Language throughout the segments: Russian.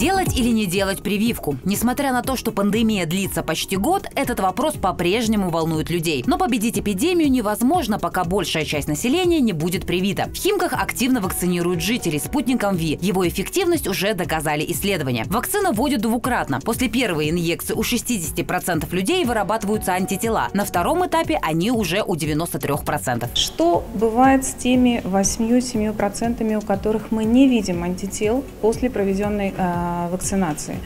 или не делать прививку? Несмотря на то, что пандемия длится почти год, этот вопрос по-прежнему волнует людей. Но победить эпидемию невозможно, пока большая часть населения не будет привита. В Химках активно вакцинируют жителей спутником ВИ. Его эффективность уже доказали исследования. Вакцина вводят двукратно. После первой инъекции у 60% людей вырабатываются антитела. На втором этапе они уже у 93%. Что бывает с теми 8-7%, у которых мы не видим антител после проведенной э, вакцинации?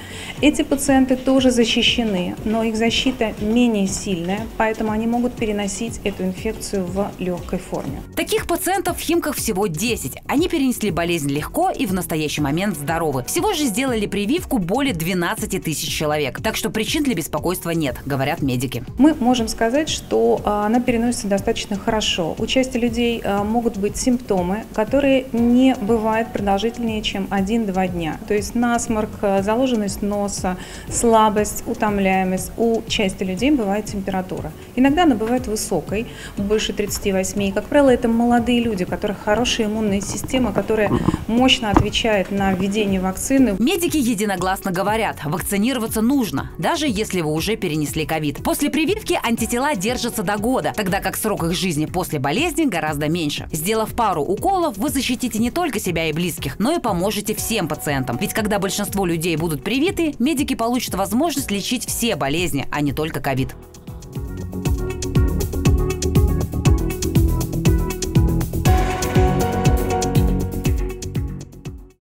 Эти пациенты тоже защищены, но их защита менее сильная, поэтому они могут переносить эту инфекцию в легкой форме. Таких пациентов в Химках всего 10. Они перенесли болезнь легко и в настоящий момент здоровы. Всего же сделали прививку более 12 тысяч человек. Так что причин для беспокойства нет, говорят медики. Мы можем сказать, что э, она переносится достаточно хорошо. У части людей э, могут быть симптомы, которые не бывают продолжительнее, чем 1-2 дня. То есть насморк, э, заложенность носа, слабость, утомляемость. У части людей бывает температура. Иногда она бывает высокой, больше 38. И, как правило, это молодые люди, у которых хорошая иммунная система, которая мощно отвечает на введение вакцины. Медики единогласно говорят, вакцинироваться нужно, даже если вы уже перенесли ковид. После прививки антитела держатся до года, тогда как срок их жизни после болезни гораздо меньше. Сделав пару уколов, вы защитите не только себя и близких, но и поможете всем пациентам. Ведь когда большинство людей будут привиты, медики получат возможность лечить все болезни, а не только ковид.